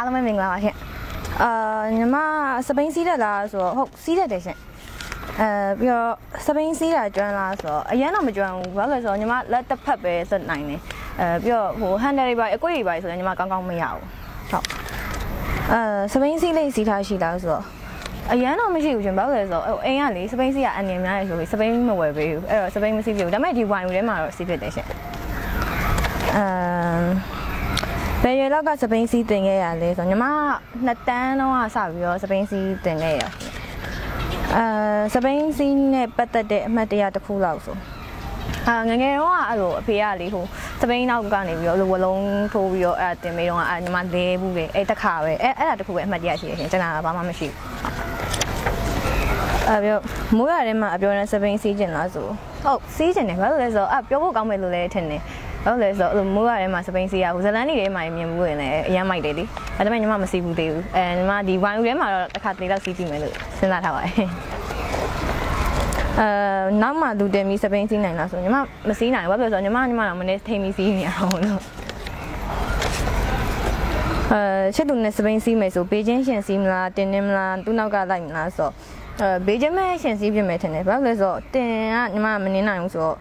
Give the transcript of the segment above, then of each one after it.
အားလုံးပဲမင်္ဂလာပါရှင်အာညီမစပိန်စီးတက်လားဆိုတော့ဟုတ်စီးတက်တယ်ရှင်အဲပြီးတော့စပိန်စီးတာကျွမ်းလားဆိုတော့အရင်တော့မကျွမ်းဘူးဘာလို့လဲဆိုတော့ညီမလက်တစ်ဖက်ပဲစက်နိုင်တယ်အဲပြီးတော့ဟိုဟန်တယ်တွေပါအကွေတွေပါဆိုတော့ညီမကောင်းကောင်းမရဘူးဟုတ်အဲစပိန်စီးလေးစီးထားရှိလားဆိုတော့အရန်တော့မရှိဘူးရှင်ဘာလို့လဲဆိုတော့ဟိုအိမ်ကလေစပိန်စီးကအန်နေများရဆိုပြီးစပိန်မဝယ်ပေးဘူးအဲ့တော့စပိန်မစီးပြဘူးဒါပေမဲ့ဒီဝိုင်ယူထဲမှာတော့စီးဖြစ်တယ်ရှင်အမ်ဘယ် ရွယ်လောက်ကစပိန်စီးတင်ခဲ့ရလဲဆိုတော့ညီမနှစ်တန်းတော့စပြီးတော့စပိန်စီးတင်ခဲ့ရအဲစပိန်စီးနဲ့ပတ်သက်တဲ့အမှတ်တရတစ်ခုလောက်ဆိုအာငငယ်တော့အဲ့လိုအဖေကလေဟိုစပိန်နောက်ကနေပြီးတော့လိုဝလုံးထိုးပြီးတော့အဲ့တင်မေးတော့အဲ့ညီမလဲဘူးလေအဲ့တခါပဲအဲ့အဲ့ဒါတစ်ခုပဲအမှတ်တရရှိရရှင်ကျွန်တော်ဘာမှမရှိဘူးအဲ့ပြောမိုးရထဲမှာအပြောနဲ့စပိန်စီးကျင်လားဆိုဟုတ်စီးကျင်တယ်ဘာလို့လဲဆိုတော့အပြောဖို့ကောင်းမယ်လို့လည်းထင်တယ် ဘာလို့လဲဆိုတော့မိုးရထဲမှာစပိန်စီးရဟိုဇလန်နေထဲမှာမြင်မှုရင်လည်းအရင်မိုက်တယ်လေဒါပေမဲ့ညီမမစီးဘူးသေးဘူးအဲညီမဒီဝိုင်ယူထဲမှာတော့တစ်ခါတလေတော့စီးကြည့်မယ်လို့စဉ်းစားထားပါတယ်အဲနောက်မှလူတင်ပြီးစပိန်စီးနိုင်လားဆိုညီမမစီးနိုင်ဘူးဘာလို့လဲဆိုတော့ညီမညီမတော့မနေ့ထိန်ပြီးစီးနေအောင်လို့အဲချစ်သူနဲ့စပိန်စီးမယ်ဆိုဘေကျင်းရှင်စီးမလားတင်နေမလားသူ့နောက်ကလိုက်မလားဆိုတော့အဲဘေကျင်းမဲ့ရှင်စီးပြင်မယ်ထင်တယ်ဘာလို့လဲဆိုတော့တင်ကညီမမနေနိုင်ဘူးဆိုတော့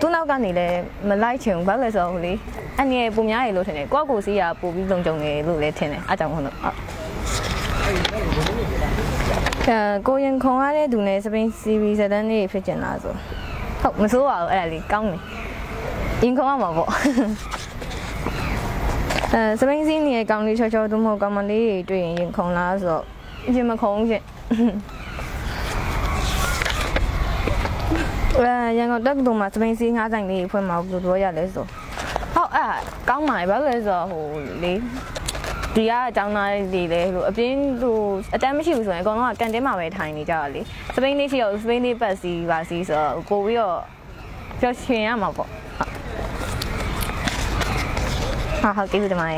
သူ့နောက်ကနေလည်းမလိုက်ချင်ဘူးဘာလို့လဲဆိုတော့ဟိုလေအငယ်ပုံများရလို့ထင်တယ်ကိုယ့်ကိုယ်စီးရပို့ပြီးလုံကြုံတယ်လို့လည်းထင်တယ်အားကြောင့်မဟုတ်လို့ဟုတ်အဲကိုရင်ခုံရတဲ့သူနဲ့စပိန်စီဗီဇက်တန်းလေးဖြစ်ကျင်လားဆိုဟုတ်မဆိုးပါဘူးအဲ့ဒါလေးကောင်းတယ်ရင်ခုံရမှာပေါ့အဲစပိန်စီနေကောင်းလေးချောချောသူမဟုတ်ကောင်းမလေးတွေ့ရင်ရင်ခုံလားဆိုတော့ရင်မခုံချင်း အဲရန်ကုန်တက္ကသိုလ်မှာစပိန်စီငါးဆိုင်လေးဖွင့်မှာဘယ်လိုပြောရလဲဆိုဟုတ်အဲ့ကောင်းပါလေဘာလို့လဲဆိုတော့ဟိုလေဒီကအကြောင်းသားတွေလေဟိုအပြင်းဟိုအတန်းမရှိဘူးဆိုရင်အကောင်လုံးကကန်တင်းမှာပဲထိုင်နေကြတာလေစပိန်လေးရှိတော့စပိန်လေးပတ်စီပါစီဆိုတော့ပို့ပြီးတော့ပျော်ရွှင်ရမှာပေါ့ဟုတ်ဟုတ်ကဲ့ဒီမှာ